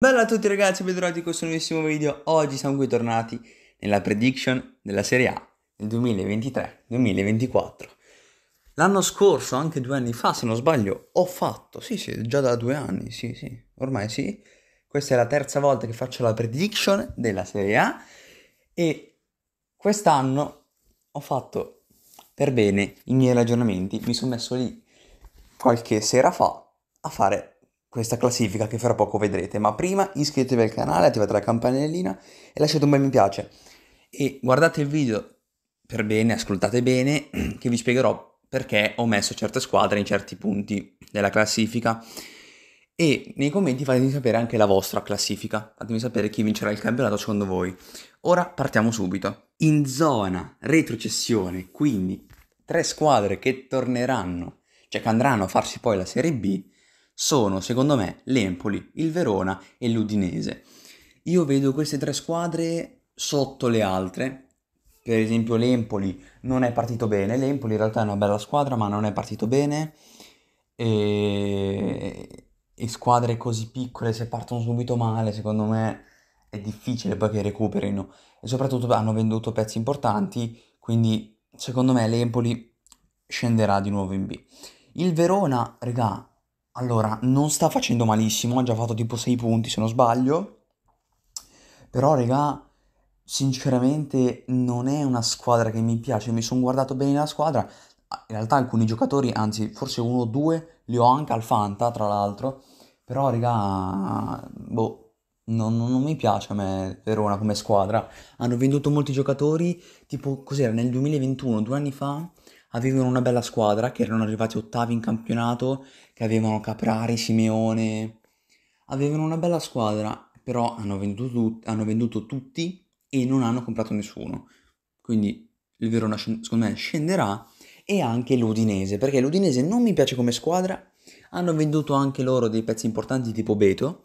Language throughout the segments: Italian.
Bella a tutti ragazzi, bentornati in questo nuovissimo video. Oggi siamo qui tornati nella prediction della Serie A del 2023-2024. L'anno scorso, anche due anni fa, se non sbaglio, ho fatto, sì sì, già da due anni, sì sì, ormai sì. Questa è la terza volta che faccio la prediction della Serie A e quest'anno ho fatto per bene i miei ragionamenti. Mi sono messo lì qualche sera fa a fare questa classifica che fra poco vedrete. Ma prima iscrivetevi al canale, attivate la campanellina e lasciate un bel mi piace. E guardate il video per bene, ascoltate bene, che vi spiegherò perché ho messo certe squadre in certi punti della classifica. E nei commenti fatemi sapere anche la vostra classifica. Fatemi sapere chi vincerà il campionato secondo voi. Ora partiamo subito. In zona retrocessione, quindi tre squadre che torneranno, cioè che andranno a farsi poi la Serie B, sono, secondo me, l'Empoli, il Verona e l'Udinese. Io vedo queste tre squadre sotto le altre. Per esempio l'Empoli non è partito bene, l'Empoli in realtà è una bella squadra ma non è partito bene. E, e squadre così piccole se partono subito male, secondo me è difficile poi che recuperino. E soprattutto hanno venduto pezzi importanti, quindi secondo me l'Empoli scenderà di nuovo in B. Il Verona, regà, allora, non sta facendo malissimo, ha già fatto tipo 6 punti se non sbaglio. Però, regà, sinceramente non è una squadra che mi piace. Mi sono guardato bene la squadra. In realtà alcuni giocatori, anzi forse uno o due, li ho anche al Fanta, tra l'altro. Però, regà, boh, non, non, mi piace a me Verona come squadra. Hanno venduto molti giocatori, tipo cos'era, nel 2021, due anni fa, avevano una bella squadra, che erano arrivati ottavi in campionato, che avevano Caprari, Simeone, avevano una bella squadra, però hanno venduto, hanno venduto tutti e non hanno comprato nessuno. Quindi il Verona secondo me scenderà e anche l'Udinese, perché l'Udinese non mi piace come squadra, hanno venduto anche loro dei pezzi importanti tipo Beto,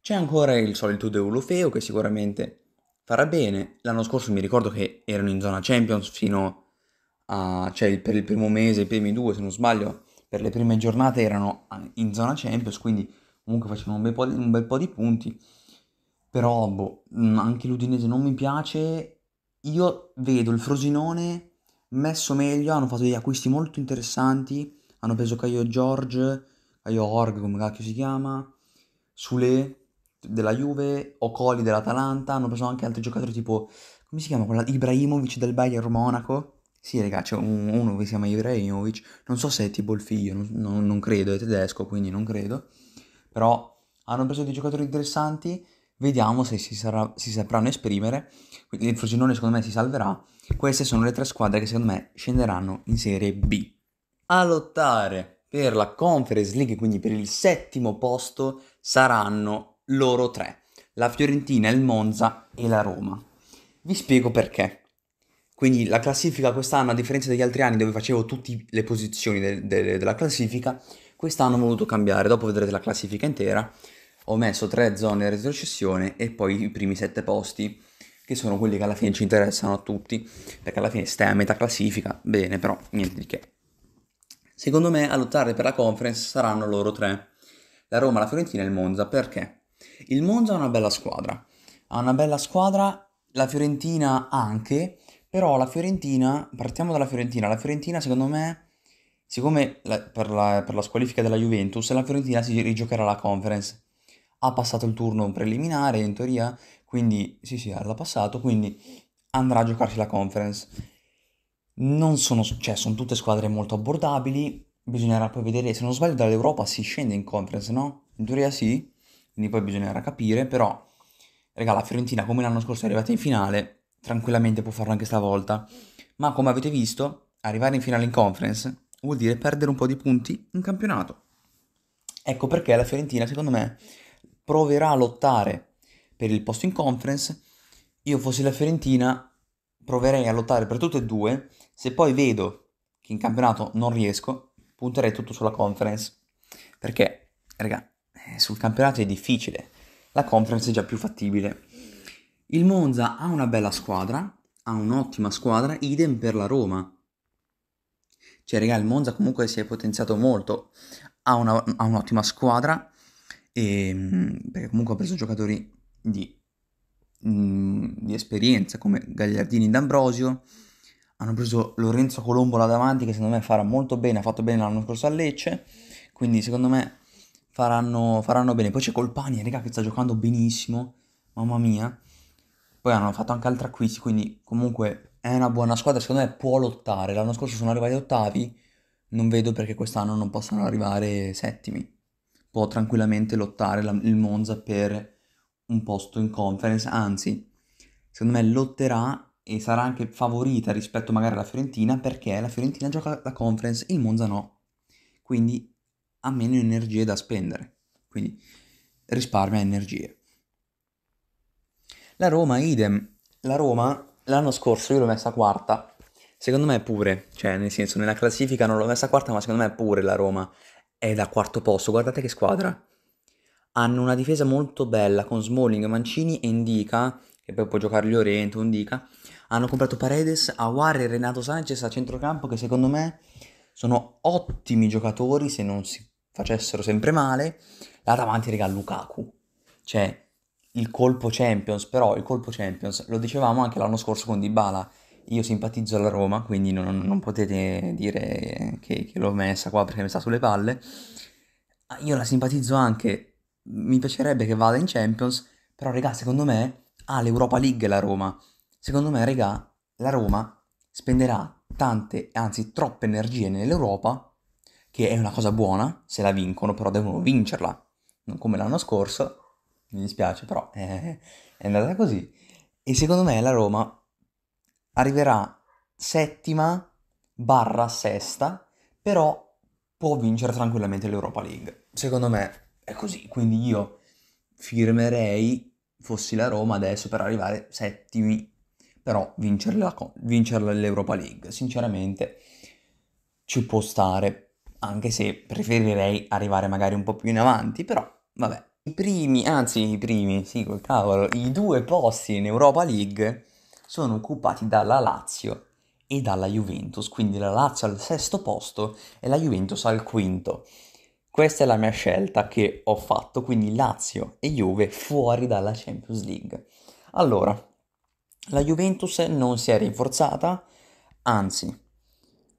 c'è ancora il solito Deulofeo che sicuramente farà bene, l'anno scorso mi ricordo che erano in zona Champions fino a cioè per il primo mese, i primi due se non sbaglio, per le prime giornate erano in zona Champions, quindi comunque facevano un bel po' di, un bel po di punti. Però boh, mm, anche l'Udinese non mi piace. Io vedo il Frosinone messo meglio, hanno fatto degli acquisti molto interessanti. Hanno preso Caio George, Caio Org, come cacchio si chiama, Sule della Juve, Ocoli dell'Atalanta. Hanno preso anche altri giocatori tipo, come si chiama? Ibrahimovic del Bayern Monaco sì, raga, c'è un, uno che si chiama Ibrahimovic, non so se è tipo il figlio, non, non, non credo, è tedesco, quindi non credo. Però hanno preso dei giocatori interessanti, vediamo se si, sarà, si sapranno esprimere. Quindi il Frosinone secondo me si salverà. Queste sono le tre squadre che secondo me scenderanno in Serie B. A lottare per la Conference League, quindi per il settimo posto, saranno loro tre. La Fiorentina, il Monza e la Roma. Vi spiego perché. Quindi la classifica quest'anno, a differenza degli altri anni dove facevo tutte le posizioni de- de- della classifica, quest'anno ho voluto cambiare. Dopo vedrete la classifica intera. Ho messo tre zone di retrocessione e poi i primi sette posti, che sono quelli che alla fine ci interessano a tutti, perché alla fine stai a metà classifica, bene, però niente di che. Secondo me a lottare per la conference saranno loro tre, la Roma, la Fiorentina e il Monza, perché? Il Monza ha una bella squadra, ha una bella squadra, la Fiorentina anche, però la Fiorentina, partiamo dalla Fiorentina, la Fiorentina secondo me, siccome la, per, la, per la squalifica della Juventus, la Fiorentina si rigiocherà la conference. Ha passato il turno preliminare in teoria, quindi sì sì, l'ha passato, quindi andrà a giocarsi la conference. Non sono, cioè, sono tutte squadre molto abbordabili, bisognerà poi vedere, se non sbaglio dall'Europa si scende in conference, no? In teoria sì, quindi poi bisognerà capire, però, raga, la Fiorentina come l'anno scorso è arrivata in finale, tranquillamente può farlo anche stavolta. Ma come avete visto, arrivare in finale in conference vuol dire perdere un po' di punti in campionato. Ecco perché la Fiorentina, secondo me, proverà a lottare per il posto in conference. Io fossi la Fiorentina, proverei a lottare per tutte e due. Se poi vedo che in campionato non riesco, punterei tutto sulla conference. Perché, raga, eh, sul campionato è difficile. La conference è già più fattibile. Il Monza ha una bella squadra, ha un'ottima squadra, idem per la Roma. Cioè, raga, il Monza comunque si è potenziato molto, ha, una, ha un'ottima squadra e, mm, perché comunque ha preso giocatori di, mm, di esperienza come Gagliardini D'Ambrosio, hanno preso Lorenzo Colombo là davanti che secondo me farà molto bene, ha fatto bene l'anno scorso a Lecce, quindi secondo me faranno, faranno bene. Poi c'è Colpani, raga, che sta giocando benissimo, mamma mia. Poi hanno fatto anche altri acquisti, quindi comunque è una buona squadra, secondo me può lottare. L'anno scorso sono arrivati ottavi, non vedo perché quest'anno non possano arrivare settimi. Può tranquillamente lottare la, il Monza per un posto in conference, anzi, secondo me lotterà e sarà anche favorita rispetto magari alla Fiorentina perché la Fiorentina gioca la conference, il Monza no. Quindi ha meno energie da spendere. Quindi risparmia energie. La Roma, idem. La Roma l'anno scorso io l'ho messa quarta. Secondo me pure, cioè nel senso nella classifica non l'ho messa quarta, ma secondo me pure la Roma è da quarto posto. Guardate che squadra. Hanno una difesa molto bella con Smalling, Mancini e Indica, che poi può giocare Llorente, Indica. Hanno comprato Paredes, Aguar e Renato Sanchez a centrocampo che secondo me sono ottimi giocatori se non si facessero sempre male. Là davanti, raga, Lukaku. Cioè, il colpo Champions, però il colpo Champions, lo dicevamo anche l'anno scorso con Dybala, io simpatizzo alla Roma, quindi non, non potete dire che, che, l'ho messa qua perché mi sta sulle palle. Ah, io la simpatizzo anche, mi piacerebbe che vada in Champions, però raga, secondo me ha l'Europa League la Roma. Secondo me, raga, la Roma spenderà tante, anzi troppe energie nell'Europa, che è una cosa buona se la vincono, però devono vincerla, non come l'anno scorso mi dispiace, però è, è andata così. E secondo me la Roma arriverà settima barra sesta, però può vincere tranquillamente l'Europa League. Secondo me è così, quindi io firmerei, fossi la Roma adesso, per arrivare settimi, però vincere, vincere l'Europa League. Sinceramente ci può stare, anche se preferirei arrivare magari un po' più in avanti, però vabbè, i primi, anzi i primi, sì, col cavolo, i due posti in Europa League sono occupati dalla Lazio e dalla Juventus, quindi la Lazio al sesto posto e la Juventus al quinto. Questa è la mia scelta che ho fatto, quindi Lazio e Juve fuori dalla Champions League. Allora, la Juventus non si è rinforzata, anzi,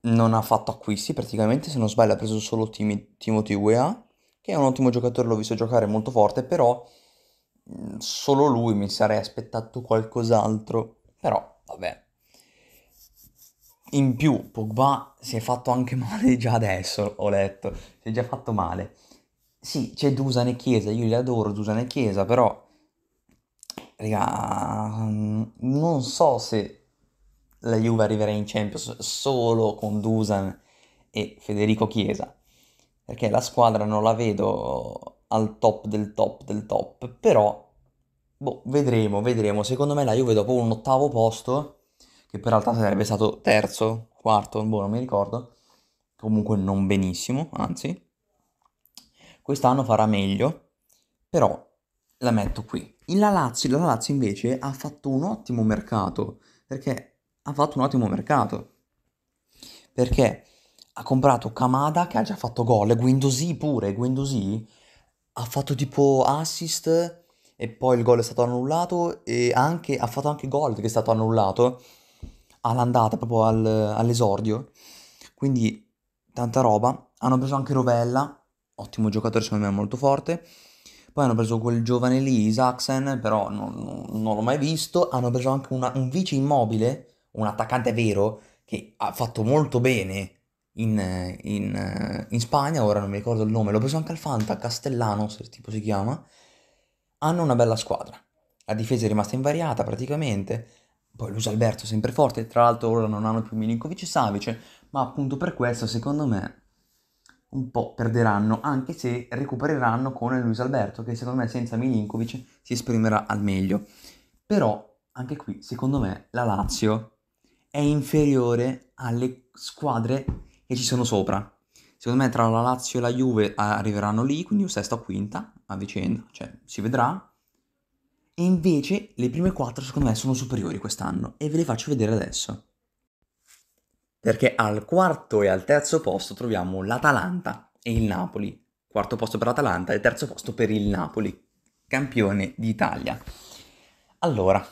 non ha fatto acquisti praticamente, se non sbaglio ha preso solo Tim- Timothy Weah che è un ottimo giocatore, l'ho visto giocare molto forte, però mm, solo lui mi sarei aspettato qualcos'altro, però vabbè. In più, Pogba si è fatto anche male già adesso, ho letto, si è già fatto male. Sì, c'è Dusan e Chiesa, io li adoro Dusan e Chiesa, però raga, mm, non so se la Juve arriverà in Champions solo con Dusan e Federico Chiesa perché la squadra non la vedo al top del top del top, però boh, vedremo, vedremo. Secondo me la Juve dopo un ottavo posto, che per realtà sarebbe stato terzo, quarto, boh, non mi ricordo, comunque non benissimo, anzi, quest'anno farà meglio, però la metto qui. La Lazio, la Lazio invece ha fatto un ottimo mercato, perché ha fatto un ottimo mercato, perché ha comprato Kamada che ha già fatto gol, Guendouzi pure, Guendouzi ha fatto tipo assist e poi il gol è stato annullato e anche, ha fatto anche gol che è stato annullato all'andata, proprio al, all'esordio. Quindi tanta roba. Hanno preso anche Rovella, ottimo giocatore secondo me molto forte. Poi hanno preso quel giovane lì, Isaacsen, però non, non, non l'ho mai visto. Hanno preso anche una, un vice immobile, un attaccante vero, che ha fatto molto bene in, in, in, Spagna, ora non mi ricordo il nome, l'ho preso anche al Fanta, Castellano, se tipo si chiama, hanno una bella squadra. La difesa è rimasta invariata praticamente, poi Luis Alberto sempre forte, tra l'altro ora non hanno più Milinkovic e Savic, ma appunto per questo secondo me un po' perderanno, anche se recupereranno con Luis Alberto, che secondo me senza Milinkovic si esprimerà al meglio. Però anche qui, secondo me, la Lazio è inferiore alle squadre che ci sono sopra. Secondo me tra la Lazio e la Juve arriveranno lì, quindi sesta o quinta a vicenda, cioè si vedrà. E invece le prime quattro secondo me sono superiori quest'anno e ve le faccio vedere adesso. Perché al quarto e al terzo posto troviamo l'Atalanta e il Napoli. quarto posto per l'Atalanta e terzo posto per il Napoli, campione d'Italia. Allora,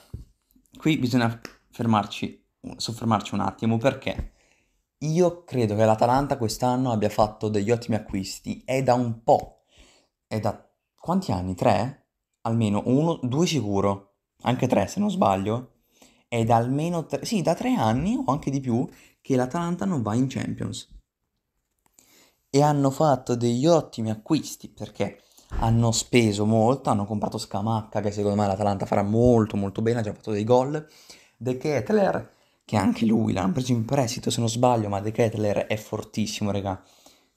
qui bisogna fermarci, soffermarci un attimo perché io credo che l'Atalanta quest'anno abbia fatto degli ottimi acquisti, è da un po', è da quanti anni? Tre? Almeno uno, due sicuro, anche tre se non sbaglio, è da almeno tre, sì, da tre anni o anche di più che l'Atalanta non va in Champions. E hanno fatto degli ottimi acquisti perché hanno speso molto, hanno comprato Scamacca che secondo me l'Atalanta farà molto molto bene, ha già fatto dei gol, De Ketler che anche lui l'hanno preso in prestito se non sbaglio, ma De Ketler è fortissimo raga,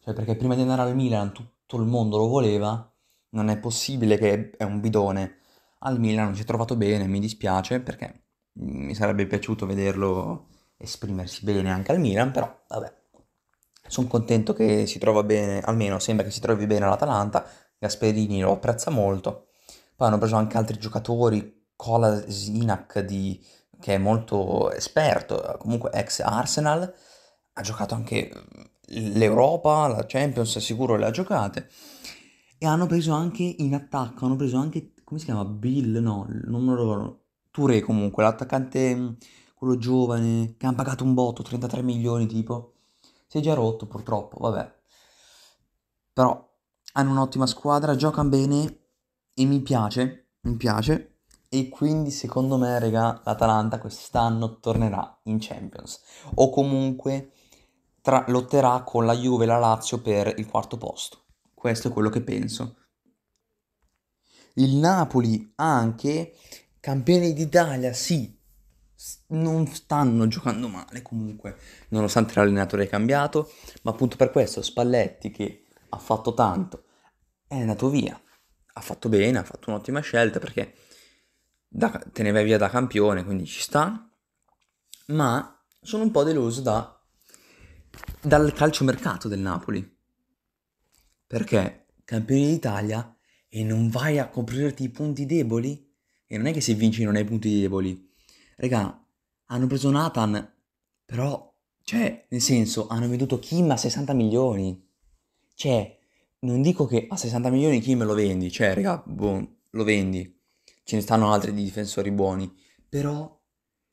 cioè perché prima di andare al Milan tutto il mondo lo voleva, non è possibile che è un bidone, al Milan non si è trovato bene, mi dispiace perché mi sarebbe piaciuto vederlo esprimersi bene anche al Milan, però vabbè, sono contento che si trova bene, almeno sembra che si trovi bene all'Atalanta, Gasperini lo apprezza molto. Poi hanno preso anche altri giocatori, Kola Sinak di, che è molto esperto, comunque ex Arsenal, ha giocato anche l'Europa, la Champions, sicuro le ha giocate. E hanno preso anche in attacco, hanno preso anche, come si chiama? Bill, no, non me lo ricordo. Touré comunque, l'attaccante, quello giovane, che hanno pagato un botto, 33 milioni tipo. Si è già rotto purtroppo, vabbè. Però hanno un'ottima squadra, giocano bene e mi piace, mi piace. E quindi secondo me, raga, l'Atalanta quest'anno tornerà in Champions. O comunque tra- lotterà con la Juve e la Lazio per il quarto posto. Questo è quello che penso. Il Napoli anche, campione d'Italia, sì, non stanno giocando male comunque, nonostante l'allenatore è cambiato, ma appunto per questo Spalletti che ha fatto tanto è andato via. Ha fatto bene, ha fatto un'ottima scelta perché da, te ne vai via da campione, quindi ci sta. Ma sono un po' deluso da, dal calciomercato del Napoli. Perché campione d'Italia e non vai a coprirti i punti deboli? E non è che se vinci non hai punti deboli. Regà, hanno preso Nathan, però, cioè, nel senso, hanno venduto Kim a 60 milioni. Cioè, non dico che a 60 milioni me lo vendi, cioè, raga, boh, lo vendi. Ce ne stanno altri di difensori buoni. Però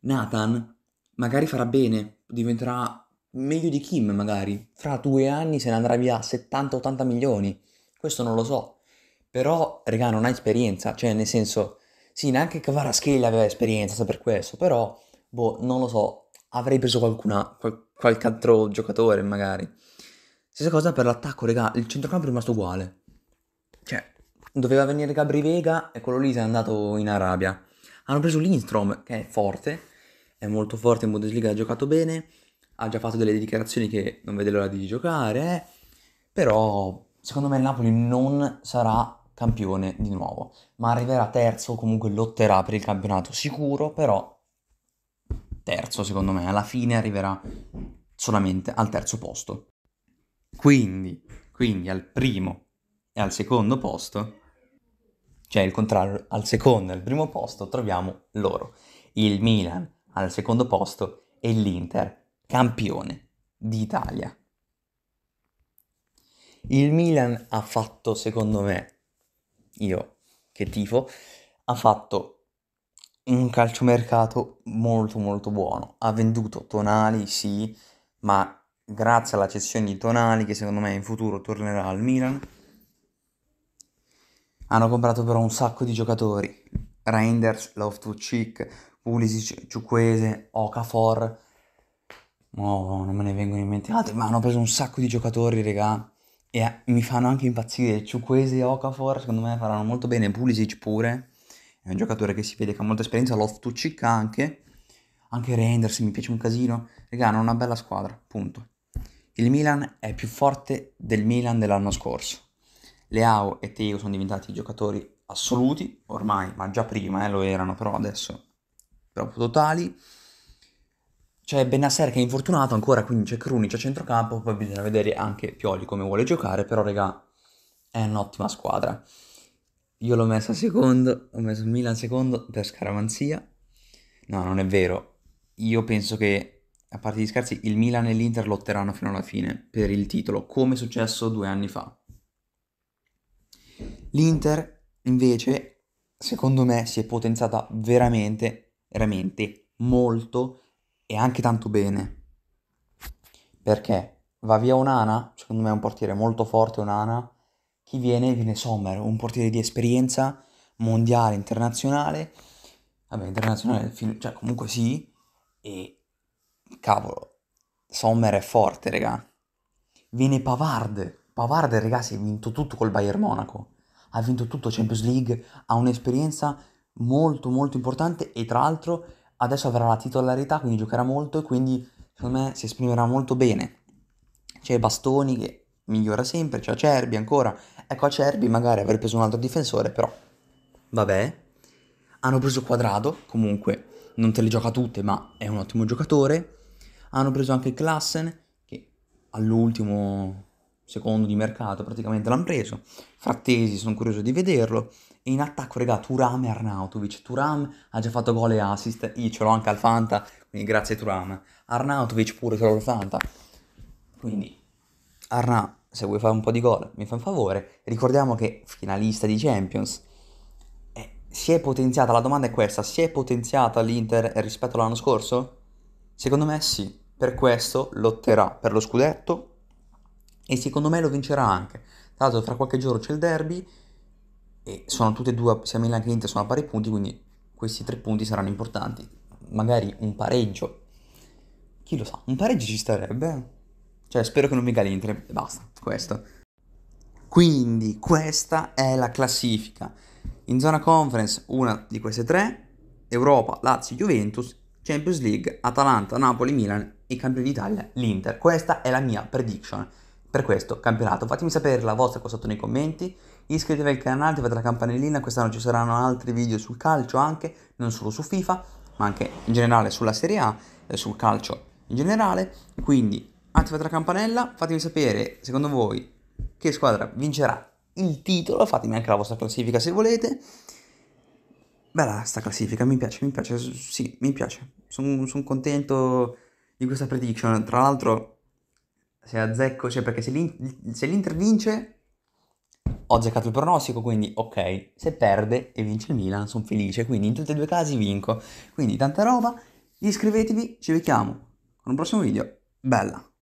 Nathan magari farà bene, diventerà meglio di Kim magari. Fra due anni se ne andrà via 70-80 milioni. Questo non lo so. Però, raga, non ha esperienza. Cioè, nel senso, sì, neanche Kvaratskhelia aveva esperienza per questo. Però, boh, non lo so. Avrei preso qualcuna, qual- qualche altro giocatore magari. Stessa cosa per l'attacco, raga, il centrocampo è rimasto uguale. Cioè, doveva venire Gabri Vega e quello lì si è andato in Arabia. Hanno preso Lindstrom, che è forte, è molto forte in Bundesliga, ha giocato bene, ha già fatto delle dichiarazioni che non vede l'ora di giocare, però secondo me il Napoli non sarà campione di nuovo, ma arriverà terzo, comunque lotterà per il campionato sicuro, però terzo secondo me, alla fine arriverà solamente al terzo posto. Quindi, quindi al primo e al secondo posto, cioè il contrario, al secondo al primo posto troviamo loro, il Milan al secondo posto e l'Inter campione d'Italia. Il Milan ha fatto, secondo me, io che tifo, ha fatto un calciomercato molto molto buono. Ha venduto Tonali, sì, ma grazie alla cessione di Tonali che secondo me in futuro tornerà al Milan. Hanno comprato però un sacco di giocatori. Reinders, Loftus-Cheek, Pulisic, Ciuquese, Okafor. Oh, non me ne vengono in mente altri, ma hanno preso un sacco di giocatori, regà. E eh, mi fanno anche impazzire. Ciuquese e Okafor, secondo me faranno molto bene. Pulisic pure. È un giocatore che si vede che ha molta esperienza. Loftus-Cheek anche. Anche Reinders mi piace un casino. Regà, hanno una bella squadra, punto. Il Milan è più forte del Milan dell'anno scorso. Leao e Teo sono diventati giocatori assoluti ormai, ma già prima eh, lo erano, però adesso proprio totali. C'è Benasser che è infortunato ancora, quindi c'è Krunic a centrocampo, poi bisogna vedere anche Pioli come vuole giocare, però regà è un'ottima squadra. Io l'ho messa secondo, ho messo il Milan secondo per scaramanzia. No, non è vero. Io penso che a parte gli scherzi, il Milan e l'Inter lotteranno fino alla fine per il titolo, come è successo due anni fa. L'Inter, invece, secondo me, si è potenziata veramente, veramente molto e anche tanto bene. Perché va via Onana, secondo me è un portiere molto forte Onana, chi viene? Viene Sommer, un portiere di esperienza mondiale, internazionale, vabbè internazionale, cioè comunque sì, e cavolo, Sommer è forte, raga. Viene Pavard, Pavard, raga, si è vinto tutto col Bayern Monaco, ha vinto tutto Champions League, ha un'esperienza molto molto importante e tra l'altro adesso avrà la titolarità, quindi giocherà molto e quindi secondo me si esprimerà molto bene. C'è Bastoni che migliora sempre, c'è Acerbi ancora. Ecco Acerbi magari avrei preso un altro difensore, però vabbè. Hanno preso Quadrado, comunque non te le gioca tutte, ma è un ottimo giocatore. Hanno preso anche Klassen, che all'ultimo secondo di mercato praticamente l'hanno preso. Frattesi, sono curioso di vederlo. E in attacco, regà, Turam e Arnautovic. Turam ha già fatto gol e assist. Io ce l'ho anche al Fanta, quindi grazie Turam. Arnautovic pure ce l'ho al Fanta. Quindi, Arna, se vuoi fare un po' di gol, mi fai un favore. Ricordiamo che finalista di Champions. Eh, si è potenziata, la domanda è questa, si è potenziata l'Inter rispetto all'anno scorso? Secondo me sì, per questo lotterà per lo scudetto e secondo me lo vincerà anche. Tra l'altro tra qualche giorno c'è il derby e sono tutte e due, sia Milan che Inter sono a pari punti, quindi questi tre punti saranno importanti. Magari un pareggio, chi lo sa, un pareggio ci starebbe. Cioè, spero che non vinca l'Inter e basta, questo. Quindi, questa è la classifica. In zona conference, una di queste tre, Europa, Lazio, Juventus, Champions League, Atalanta, Napoli, Milan e campione d'Italia, l'Inter. Questa è la mia prediction per questo campionato. Fatemi sapere la vostra qua sotto nei commenti. Iscrivetevi al canale, attivate la campanellina, quest'anno ci saranno altri video sul calcio anche, non solo su FIFA, ma anche in generale sulla Serie A e sul calcio in generale. Quindi attivate la campanella, fatemi sapere secondo voi che squadra vincerà il titolo, fatemi anche la vostra classifica se volete. Bella sta classifica, mi piace, mi piace, sì, mi piace. Sono son contento di questa prediction. Tra l'altro, se azzecco, cioè perché se, se l'Inter vince, ho azzeccato il pronostico, quindi ok. Se perde e vince il Milan, sono felice. Quindi in tutti e due i casi vinco. Quindi tanta roba, iscrivetevi, ci vediamo con un prossimo video. Bella!